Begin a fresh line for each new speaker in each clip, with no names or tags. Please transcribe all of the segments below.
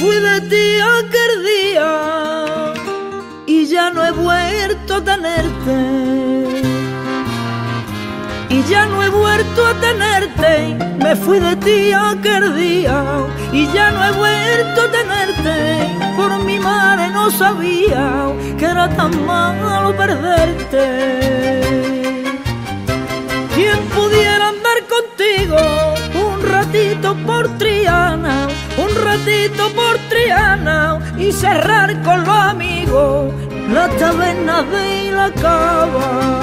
fui de ti aquel día y ya no he vuelto a tenerte. Y ya no he vuelto a tenerte, me fui de ti aquel día y ya no he vuelto a tenerte. Por mi madre no sabía que era tan malo perderte. ¿Quién pudiera andar contigo un ratito por Triana, ratito por Triana y cerrar con los amigos la taberna de la cava?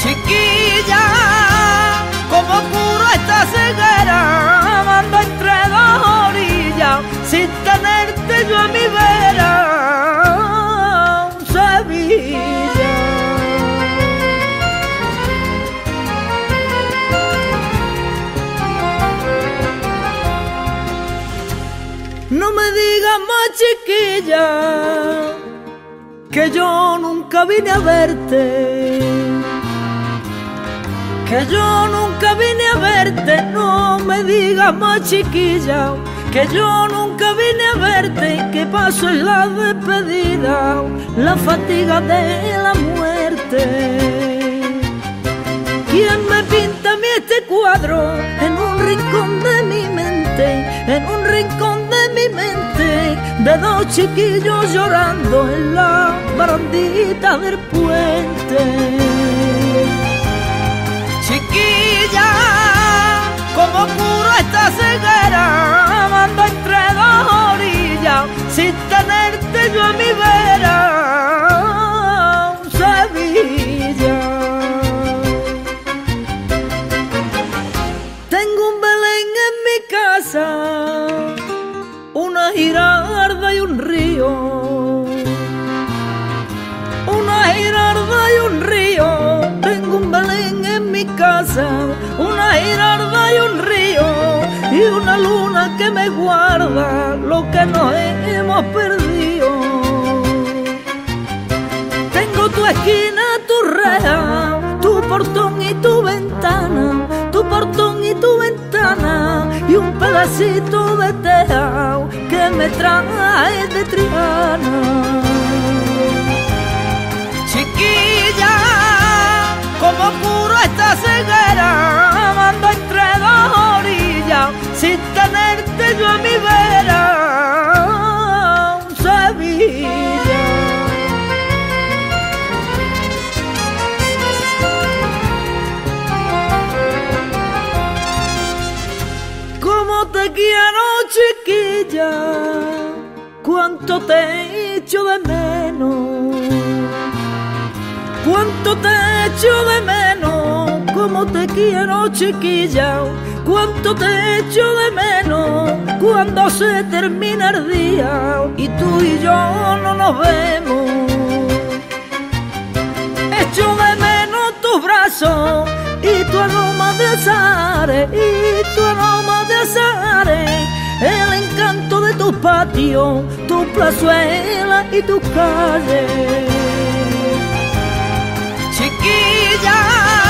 Chiquilla, como curo esta ceguera, mando entre dos orillas sin tenerte yo a mi me digas más chiquilla que yo nunca vine a verte. Que yo nunca vine a verte, no me digas más chiquilla. Que yo nunca vine a verte, que paso en la despedida, la fatiga de la muerte. ¿Quién me pinta a mí este cuadro en un rincón de mi mente? En un rincón de de dos chiquillos llorando en la barandita del puente. Chiquilla, como curo esta ceguera, una girarda y un río. Una girarda y un río, tengo un Belén en mi casa, una girarda y un río, y una luna que me guarda lo que nos hemos perdido. Tengo tu esquina, tu reja, tu portón y tu pedacito de tejado que me trae de Triana. Chiquilla, como curo esta ceguera, mando entre Como te quiero, chiquilla, cuánto te echo de menos. Cuánto te echo de menos, como te quiero, chiquilla. Cuánto te echo de menos cuando se termina el día y tú y yo no nos vemos. Echo de menos tus brazos y tu aroma de azares, encanto de tus patios, tu plazuela y tus calles. Chiquilla,